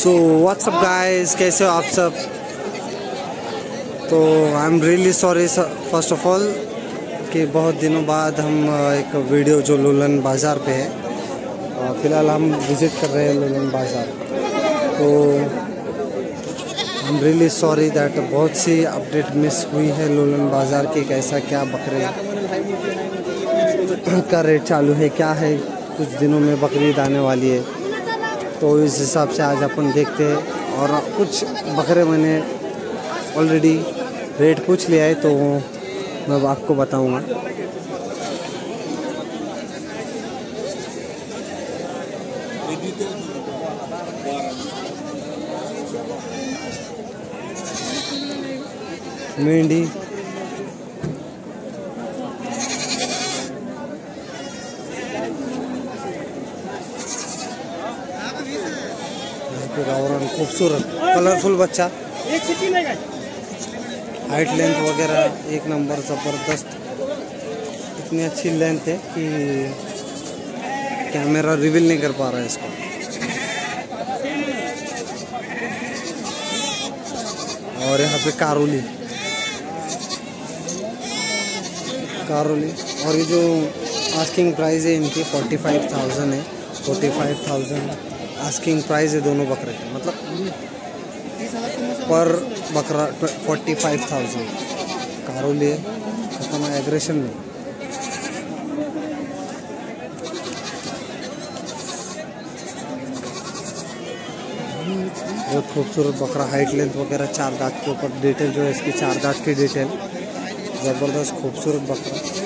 So what's up guys कैसे हो आप सब? तो I am really sorry first of all कि बहुत दिनों बाद हम एक वीडियो जो लुलन बाज़ार पे है फ़िलहाल हम विज़िट कर रहे हैं लुलन बाज़ार। तो I am really sorry that बहुत सी अपडेट मिस हुई है लुलन बाज़ार की, कैसा क्या बकरे का रेट चालू है, क्या है, कुछ दिनों में बकरीद आने वाली है। तो इस हिसाब से आज अपन देखते हैं। और कुछ बकरे मैंने ऑलरेडी रेट पूछ लिया है तो मैं आपको बताऊँगा। मेंढी। गावरान खूबसूरत कलरफुल बच्चा। हाइट लेंथ वगैरह एक नंबर ज़बरदस्त। इतनी अच्छी लेंथ है कि कैमरा रिवील नहीं कर पा रहा है इसको। और यहाँ पे कारोली। कारोली। और ये जो आस्किंग प्राइस है इनकी फोर्टी फाइव थाउज़ेंड है। Forty five thousand asking price है दोनों बकरे के मतलब पर बकरा फोर्टी फाइव थाउज़ेंड कारोली है खत्म है एग्रेशन में। बहुत खूबसूरत बकरा हाइट लेंथ वगैरह, चार दांत के ऊपर डिटेल जो है, इसकी चार दांत की डिटेल ज़बरदस्त खूबसूरत बकरा।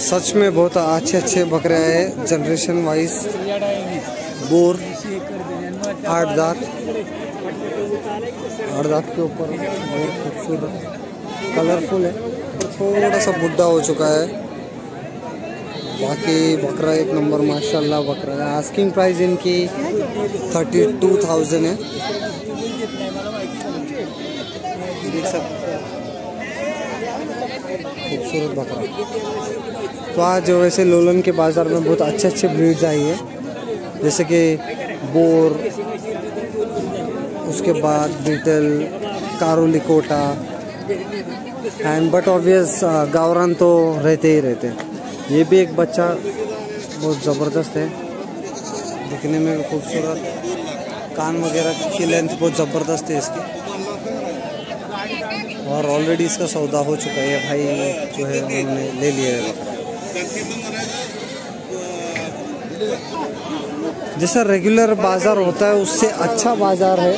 सच में बहुत अच्छे अच्छे बकरे आए जनरेशन वाइज बोर आठ दांत आठ दांत के ऊपर बहुत खूबसूरत कलरफुल है। थोड़ा सा बुढ़ा हो चुका है। बाकी बकरा एक नंबर, माशाल्लाह बकरा है। आस्किंग प्राइस इनकी थर्टी टू थाउज़ेंड है। खूबसूरत बकरा तो आज वैसे लोलन के बाज़ार में बहुत अच्छे अच्छे ब्रीड्स आई है। जैसे कि बोर, उसके बाद Beetal Karauli Kota and but obvious गावरान तो रहते ही रहते ये भी एक बच्चा बहुत ज़बरदस्त है। दिखने में खूबसूरत। कान वगैरह की लेंथ बहुत ज़बरदस्त है इसकी। और ऑलरेडी इसका सौदा हो चुका है भाई जो है उन्होंने ले लिया है। जैसा रेगुलर बाज़ार होता है, उससे अच्छा बाज़ार है।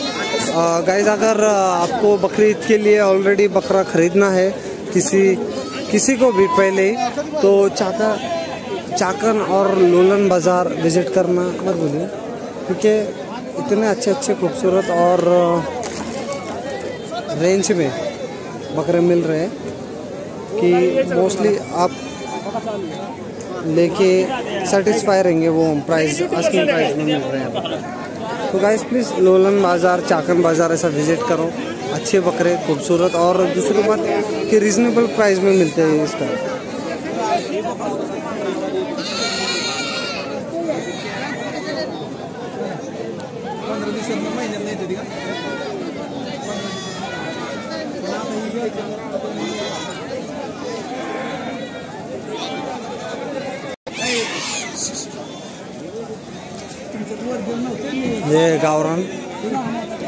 गाइज़ अगर आपको बकरीद के लिए ऑलरेडी बकरा ख़रीदना है, किसी किसी को भी पहले तो चाका, चाकन और लोलन बाज़ार विज़िट करना मत भूलिए, क्योंकि इतने अच्छे अच्छे खूबसूरत और रेंज में बकरे मिल रहे हैं कि मोस्टली आप लेके सेटिस्फाई रहेंगे वो प्राइस आस्किंग प्राइस में मिल रहे हैं। तो गाइस प्लीज़ लोलन बाज़ार, चाकन बाज़ार ऐसा विज़िट करो। अच्छे बकरे, खूबसूरत और दूसरी बात कि रिजनेबल प्राइस में मिलते हैं इस टाइम ये गावरान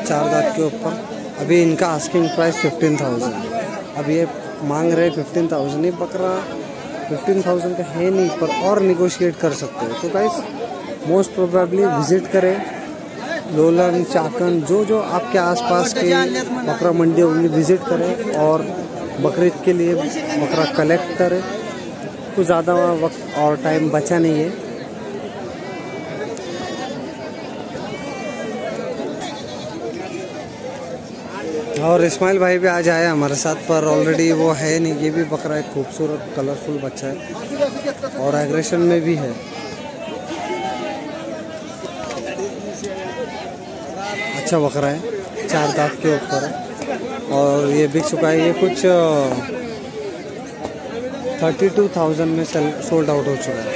चार दांत के ऊपर। अभी इनका आस्किंग प्राइस फिफ्टीन थाउज़ेंड अब ये मांग रहे फिफ्टीन थाउज़ेंड ये बकरा फिफ्टीन थाउज़ेंड का है नहीं, पर और निगोशिएट कर सकते हो। तो गाइस मोस्ट प्रोबेबली विज़िट करें। लोलन चाकन, जो जो आपके आसपास के बकरा मंडी होंगी विज़िट करें और बकरीद के लिए बकरा कलेक्ट करें। कुछ ज़्यादा वक्त और टाइम बचा नहीं है। और इस्माइल भाई भी आज आए हमारे साथ, पर ऑलरेडी वो है नहीं, ये भी बकरा एक खूबसूरत कलरफुल बच्चा है और एग्रेशन में भी है। अच्छा बकरा है। चार दांत के ऊपर। है और ये बिक चुका है। ये कुछ थर्टी टू थाउज़ेंड में सेल सोल्ड आउट हो चुका है।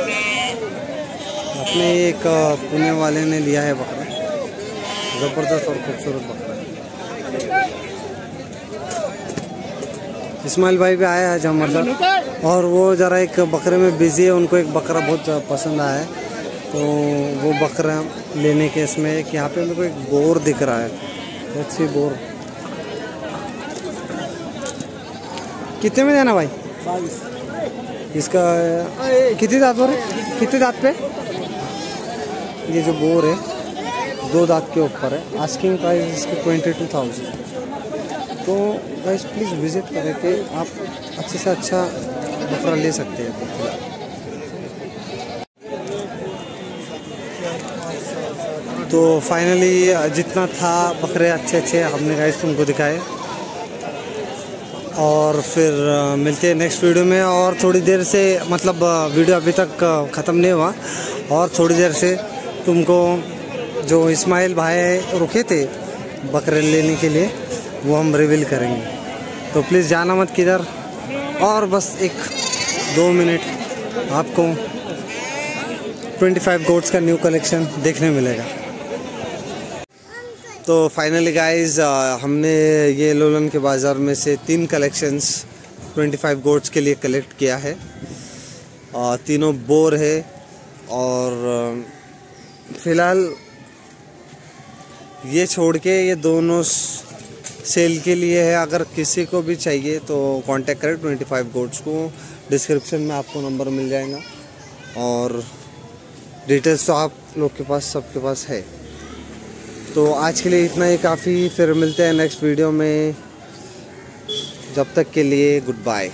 अपने एक पुणे वाले ने लिया है बकरा ज़बरदस्त और खूबसूरत बकरा है। इस्माइल भाई भी आया है मतलब और वो ज़रा एक बकरे में बिज़ी है। उनको एक बकरा बहुत पसंद आया है। तो वो बकरा लेने के इसमें एक यहाँ पे मेरे को एक बोर दिख रहा है। अच्छी बोर। कितने में देना भाई? इसका कितनी दांत हो रहे? कितने दांत पे? ये जो बोर है दो दांत के ऊपर है। आस्किंग प्राइस इसकी ट्वेंटी टू थाउज़ेंड तो गाइस प्लीज़ विज़िट करें कि आप अच्छे से अच्छा बकरा ले सकते हैं। तो फाइनली जितना था, बकरे अच्छे अच्छे, हमने गाइस तुमको दिखाए। और फिर मिलते हैं नेक्स्ट वीडियो में, और थोड़ी देर से मतलब वीडियो अभी तक ख़त्म नहीं हुआ। और थोड़ी देर से तुमको जो इस्माइल भाई रुके थे बकरे लेने के लिए, वो हम रिवील करेंगे। तो प्लीज़ जाना मत किधर। और बस एक, दो मिनट आपको 25 गोट्स का न्यू कलेक्शन देखने मिलेगा। तो फाइनली गाइस हमने ये लोलन के बाज़ार में से तीन कलेक्शंस 25 गोट्स के लिए कलेक्ट किया है। Uh, तीनों बोर है और फ़िलहाल ये छोड़ के ये दोनों सेल के लिए है। अगर किसी को भी चाहिए तो कांटेक्ट करें 25 गोट्स को। डिस्क्रिप्शन में आपको नंबर मिल जाएगा और डिटेल्स तो आप लोग के पास सबके पास है। तो आज के लिए इतना ही काफ़ी, फिर मिलते हैं नेक्स्ट वीडियो में। जब तक के लिए गुड बाय